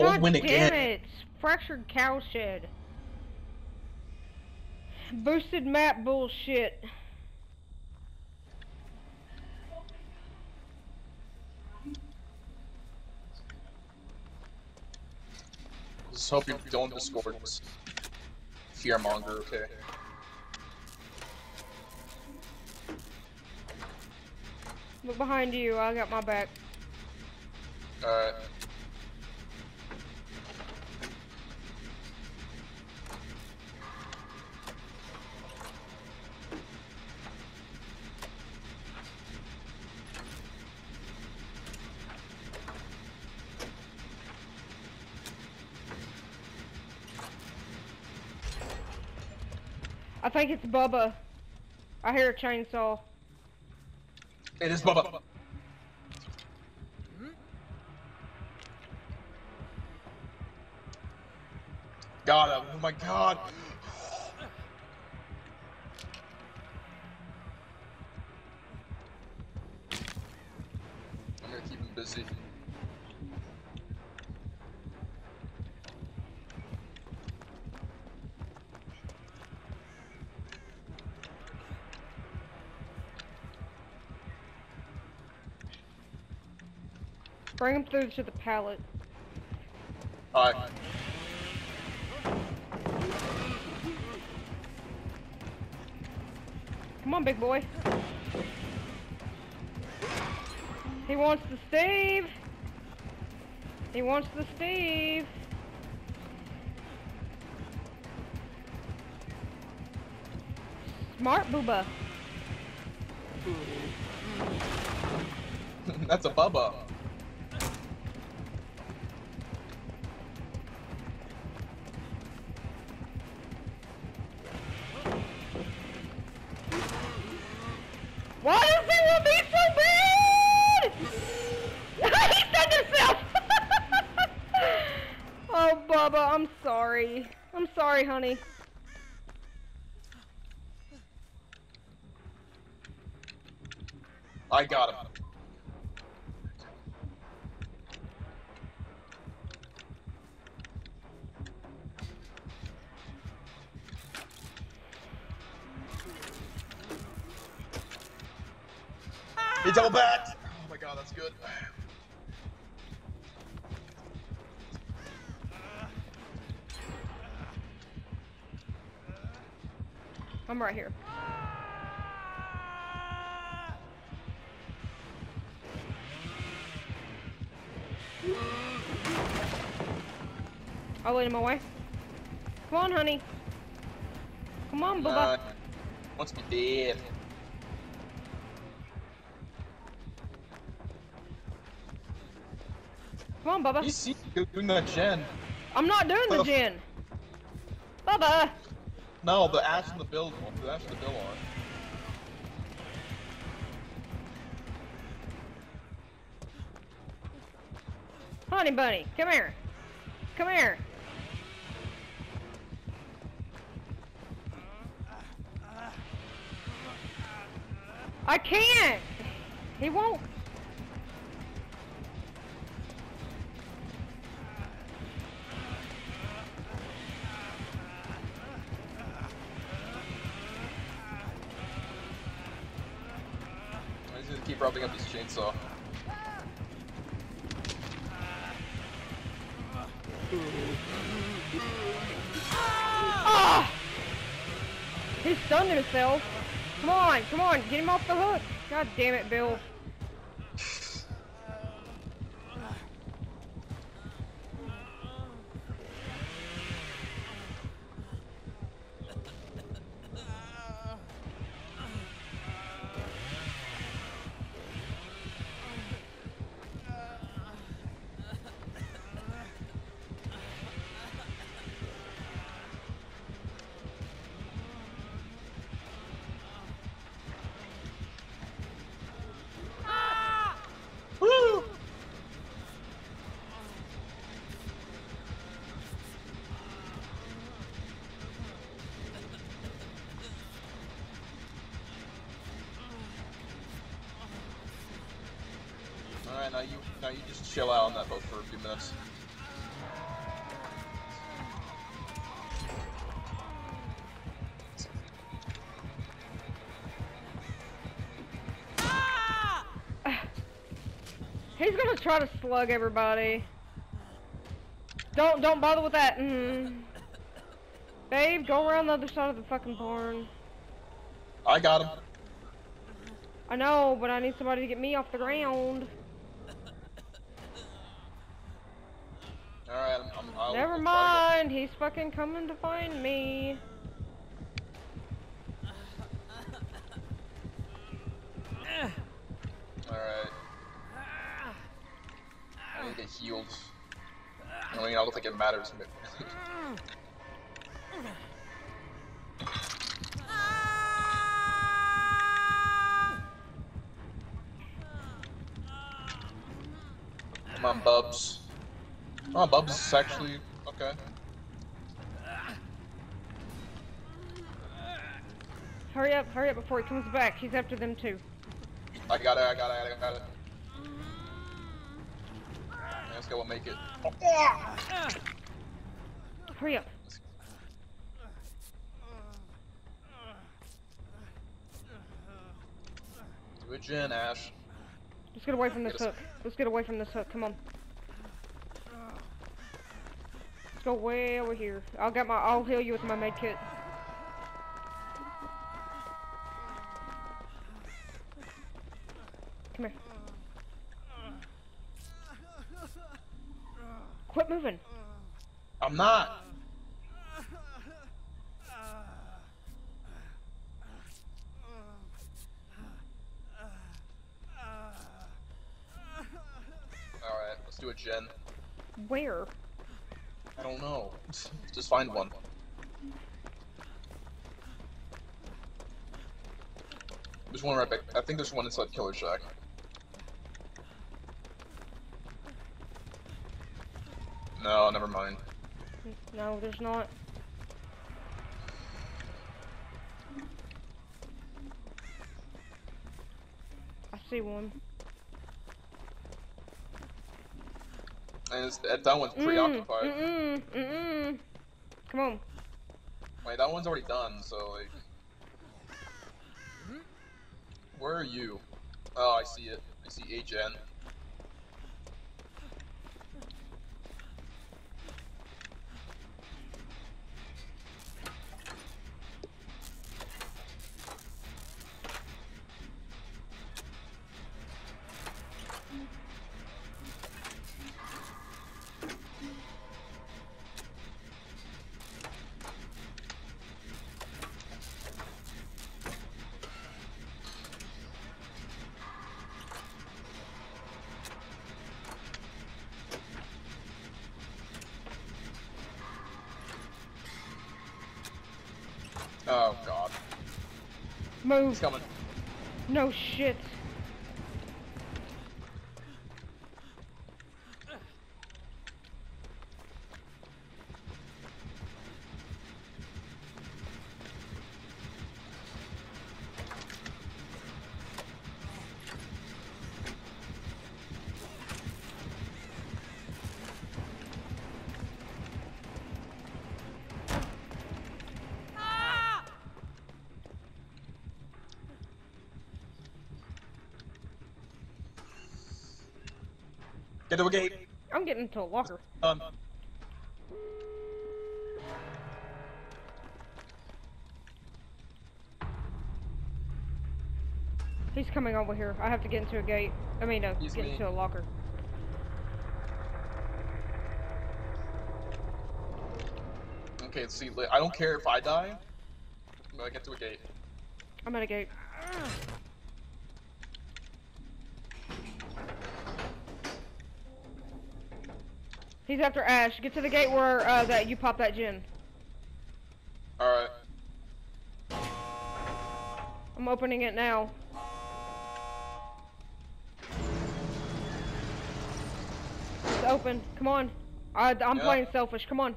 Cold God wind damn again. it! Fractured cowshed. Boosted map bullshit. Just hope you don't Discord. Just Fearmonger, okay? Look behind you, I got my back. Alright. I think it's Bubba. I hear a chainsaw. It is Bubba. God, oh my god. I'm gonna keep him busy. Bring him through to the pallet. Alright. Come on, big boy. He wants the Steve. He wants the Steve. Smart booba. That's a Bubba. Why does he want me so bad? he said himself. oh, Bubba, I'm sorry. I'm sorry, honey. I got him. He double back! Oh my god, that's good. I'm right here. I'll lead him away. Come on, honey. Come on, Bubba. Uh, wants me dead. Come on, Bubba. You see you doing that gen. I'm not doing the gen. Bubba. No, the ash and the bill, the ash and the bill are. Honey bunny, come here. Come here. I can't. He won't. Rubbing up this chainsaw. Ah! He stunned himself. Come on, come on, get him off the hook. God damn it, Bill. you just chill out on that boat for a few minutes. Ah! He's gonna try to slug everybody. Don't don't bother with that. Mm. Babe, go around the other side of the fucking barn. I got him. I know, but I need somebody to get me off the ground. Alright, I'm, I'm, I'll, Never mind, he's fucking coming to find me. Alright. I need to get healed. I mean, I don't think it matters. Come on, Bubs. Oh, Bubs is actually okay. Hurry up, hurry up before he comes back. He's after them too. I got it. I got it. I got it. Let's go. We'll make it. Hurry up. Do it, Jen, Ash. Let's get away from this Get hook. Let's get away from this hook. Come on. Let's go way over here. I'll get my. I'll heal you with my med kit. Come here. Quit moving. I'm not. Alright, let's do it, Jen. Where? I don't know. Just find one. There's one right back. I think there's one inside Killer Shack. No, never mind. No, there's not. I see one. And it's, that that one's Mm, preoccupied. Mm-mm, mm-mm. Come on. Wait, that one's already done, so like. Where are you? Oh, I see it. I see HN. Oh god. He's Move. coming. No shit. Get to a gate. I'm getting into a locker. Um, He's coming over here. I have to get into a gate. I mean, uh, He's get me. into a locker. okay, let's see. I don't care if I die. But I'm gonna get to a gate. I'm at a gate. He's after Ash. Get to the gate where uh, that you pop that gin. Alright. I'm opening it now. It's open. Come on. I, I'm Yeah. playing selfish. Come on.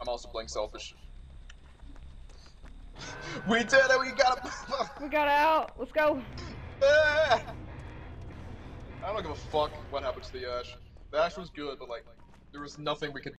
I'm also playing selfish. We did it! We got him! We got out. Let's go. I don't give a fuck what happened to the Ash. The Ash was good, but like, there was nothing we could